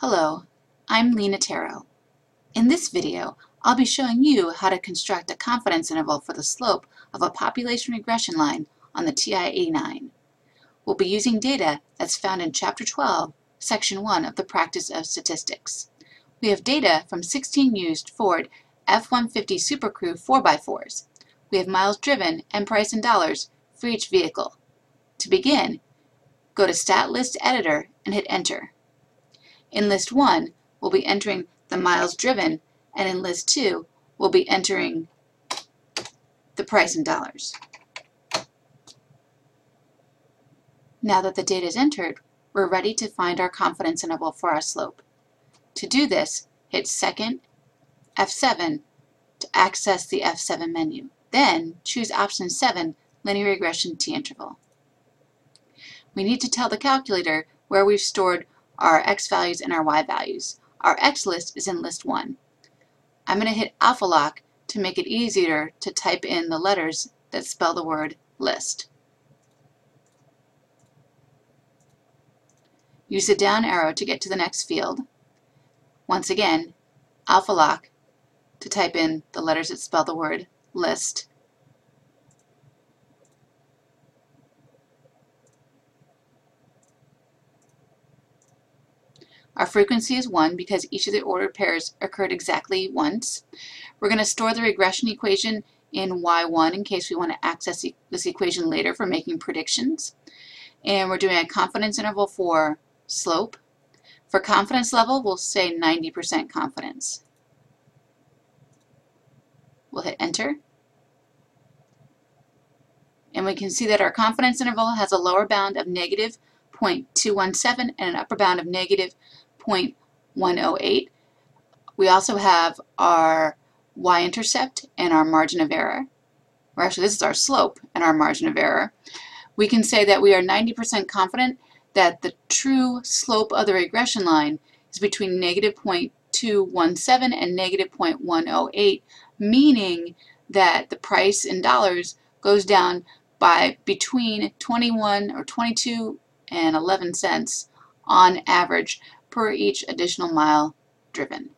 Hello, I'm Lena Taro. In this video, I'll be showing you how to construct a confidence interval for the slope of a population regression line on the TI-89. We'll be using data that's found in Chapter 12, Section 1 of the Practice of Statistics. We have data from 16 used Ford F-150 Super Crew 4x4s. We have miles driven and price in dollars for each vehicle. To begin, go to Stat List Editor and hit Enter. In list 1, we'll be entering the miles driven, and in list 2, we'll be entering the price in dollars. Now that the data is entered, we're ready to find our confidence interval for our slope. To do this, hit second F7 to access the F7 menu. Then choose option 7, linear regression t-interval. We need to tell the calculator where we've stored our x values and our y values. Our x list is in list 1. I'm going to hit alpha lock to make it easier to type in the letters that spell the word list. Use the down arrow to get to the next field. Once again, alpha lock to type in the letters that spell the word list. Our frequency is 1 because each of the ordered pairs occurred exactly once. We're going to store the regression equation in y1 in case we want to access this equation later for making predictions. And we're doing a confidence interval for slope. For confidence level, we'll say 90% confidence. We'll hit enter. And we can see that our confidence interval has a lower bound of negative 0.217 and an upper bound of negative 0.108. We also have our y-intercept and our margin of error. Or actually, this is our slope and our margin of error. We can say that we are 90% confident that the true slope of the regression line is between negative 0.217 and negative 0.108, meaning that the price in dollars goes down by between 21 or 22 and 11 cents on average per each additional mile driven.